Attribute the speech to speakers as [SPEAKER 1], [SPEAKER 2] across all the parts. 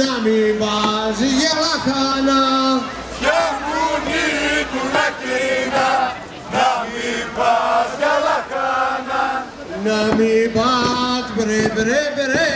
[SPEAKER 1] να μην βάζει για λαχάνα
[SPEAKER 2] Για μουνί του να κλείνα, να μην πας για λαχάνα.
[SPEAKER 1] να μην πας βρε βρε βρε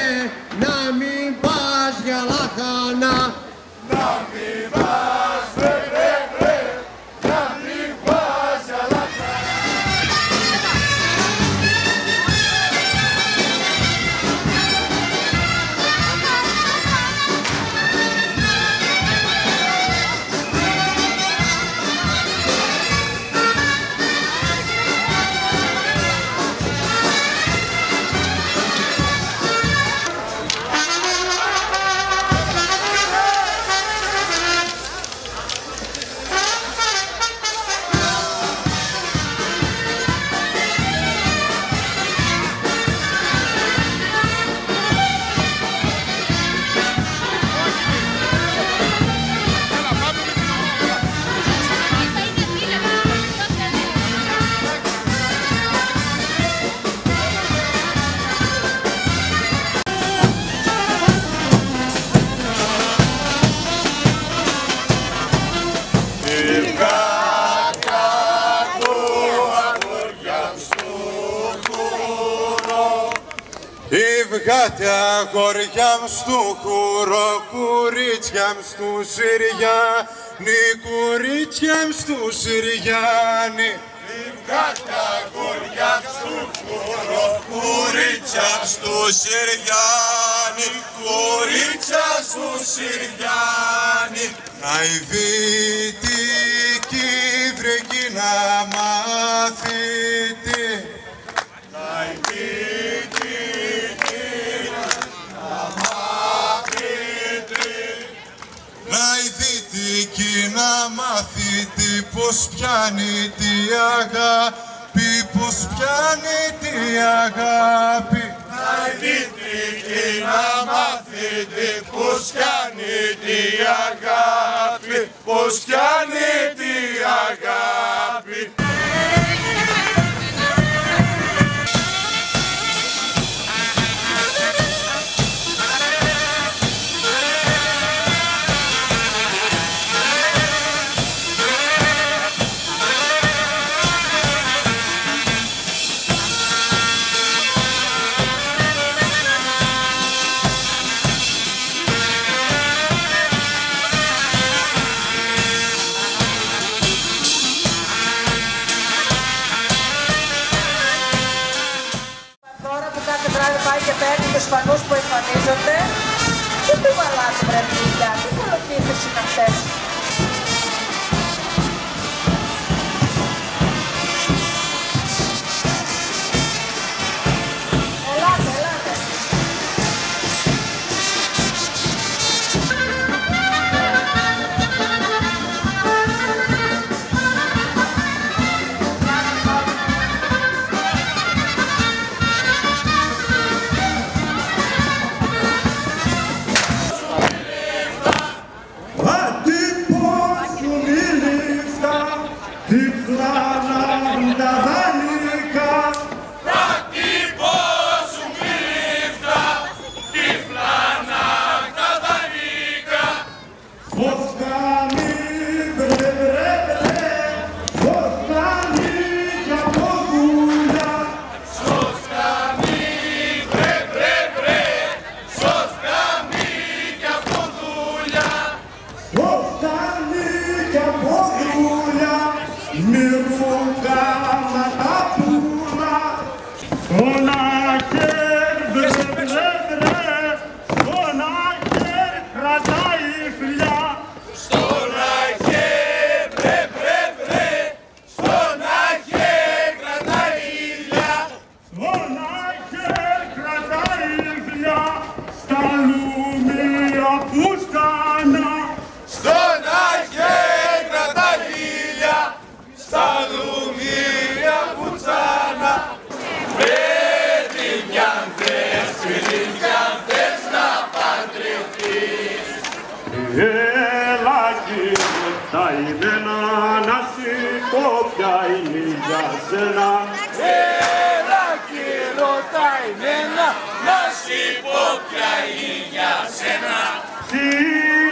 [SPEAKER 3] Βγάτε αγόρια μ' στο χώρο, κουρίτσια μ' στου Συριάννη, κουρίτσια μ' στου Συριάννη.
[SPEAKER 2] Βγάτε αγόρια στου χώρο, κουρίτσια στου Συριάννη, κουρίτσια στου Συριάννη.
[SPEAKER 3] Να η δυτική βρεκή να μάθετε, να η δυτική να μάθετε πως πιάνει τη αγάπη, πως πιάνει τη αγάπη.
[SPEAKER 2] Να δείτε και να μάθετε πως κάνει τη αγάπη, πως κάνει τη αγάπη.
[SPEAKER 4] Που κάθε βράδυ πάει και παίρνει τους φανούς που εμφανίζονται, τι κουβαλάτε βρε παιδιά, τι κολοκύθες είναι αυτές.
[SPEAKER 5] Έλα κύριε τα ημένα να σηκώ ποια είναι για σένα
[SPEAKER 2] Έλα και ρωτάει μένα, να σου πω ποια είναι για σένα.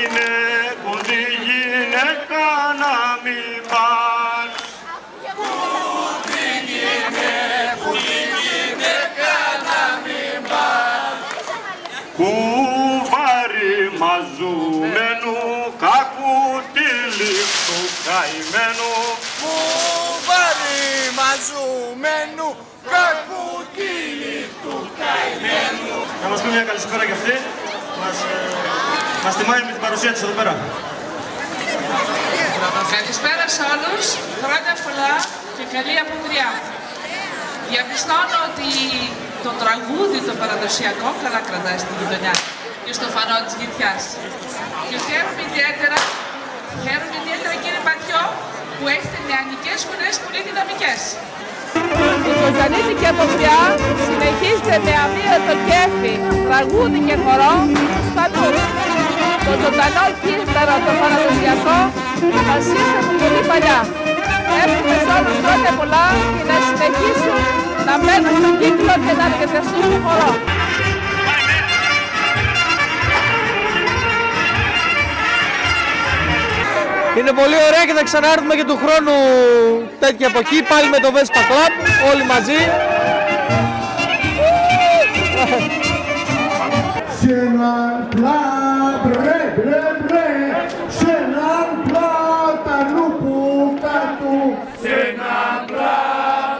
[SPEAKER 5] μαζουμένου
[SPEAKER 2] κακούκυλι του καημένου.
[SPEAKER 5] Να μας πει μια καλησπέρα κι αυτή. Μας, ε, μας τιμάει με την παρουσία της εδώ πέρα.
[SPEAKER 6] Καλησπέρα σε όλους, χρόνια πολλά και καλή αποκριά. Διαπιστώνω ότι το τραγούδι το παραδοσιακό καλά κρατάει στην γειτονιά και στο φανό της γητιάς. Και χαίρομαι ιδιαίτερα, χαίρομαι ιδιαίτερα κύριε Πατιό που έχετε νεανικές φωνές πολύ δυναμικές.
[SPEAKER 4] Η ζωντανή αποκριά συνεχίζεται με αμύωτο κέφι, τραγούδι και χορό του σπανού. Το ζωντανό κύθαρο το παραδοσιακό μας ήρθε από πολύ παλιά. Εύχομαι σε όλους χρόνια πολλά και να συνεχίσουν να μένουν στον κύκλο και να αρκεταστούν στο χορό.
[SPEAKER 7] Είναι πολύ ωραία και θα ξανάρθουμε και του χρόνου τέτοια εποχή πάλι με το Vespa Club όλοι μαζί.
[SPEAKER 1] Σε έναν πλάτ, ρε, ρε, ρε, σε έναν πλάτανο που κάτω.
[SPEAKER 2] Σε ένα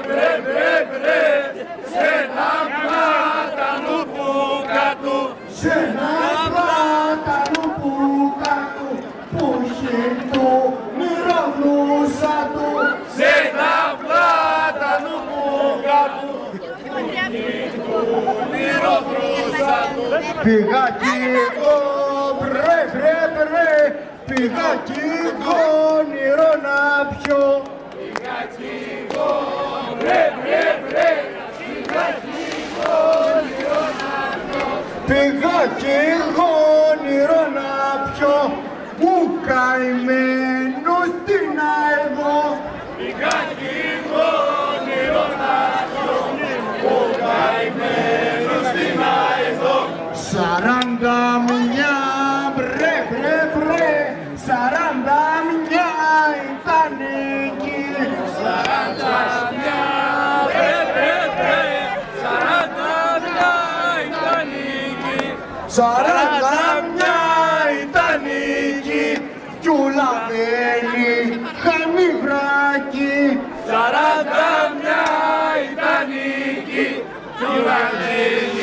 [SPEAKER 2] μπρε μπρε μπρε, σε ένα πλάτανο που κάτω.
[SPEAKER 1] Σε έναν πλάτανο που κάτω, που είχε το μυρωδούσα του.
[SPEAKER 2] Σε ένα πλάτανο που κάτω.
[SPEAKER 1] Πήγα κι εγώ, μπρε, μπρε, μπρε, πήγα κι εγώ όνειρο να πιω. Πήγα κι εγώ όνειρο να πιω, μου καημένος στην αεδό. Σαράντα μια μπρε μπρε μπρε Σαράντα μια ήταν εκεί. Σαράντα μια μπρε μπρε μπρε Σαράντα μια ήταν εκεί. Σαράντα μια ήταν εκεί. Κι ούλα μένει χαμή βράκι
[SPEAKER 2] Σαράντα μια ήταν εκεί, κι ουρανή